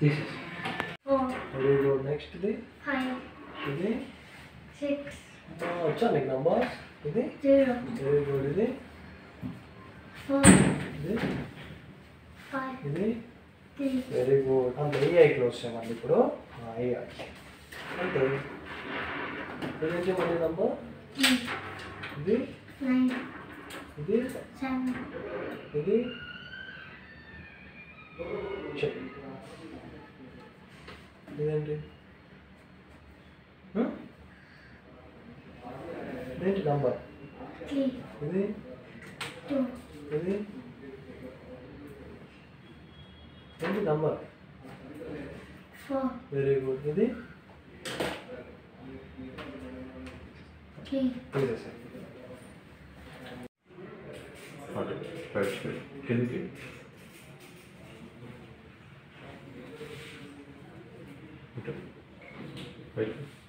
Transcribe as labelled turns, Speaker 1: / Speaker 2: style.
Speaker 1: This is.
Speaker 2: Four. What
Speaker 1: you go next day?
Speaker 2: Five.
Speaker 1: Today?
Speaker 2: Six.
Speaker 1: Oh, it's like numbers. Today?
Speaker 2: the? Zero.
Speaker 1: There you go to the?
Speaker 2: Four. Today? Five.
Speaker 1: Today? Very good. And the AI close them the pro. AI. Okay. What is your number?
Speaker 2: Three.
Speaker 1: The?
Speaker 2: Nine.
Speaker 1: The?
Speaker 2: Seven.
Speaker 1: To the? Check. ఇదేంటి ఇదేంటి number? ఇది ఇది ఏంటి number? Very good. ఇది
Speaker 3: కిందికి. Right.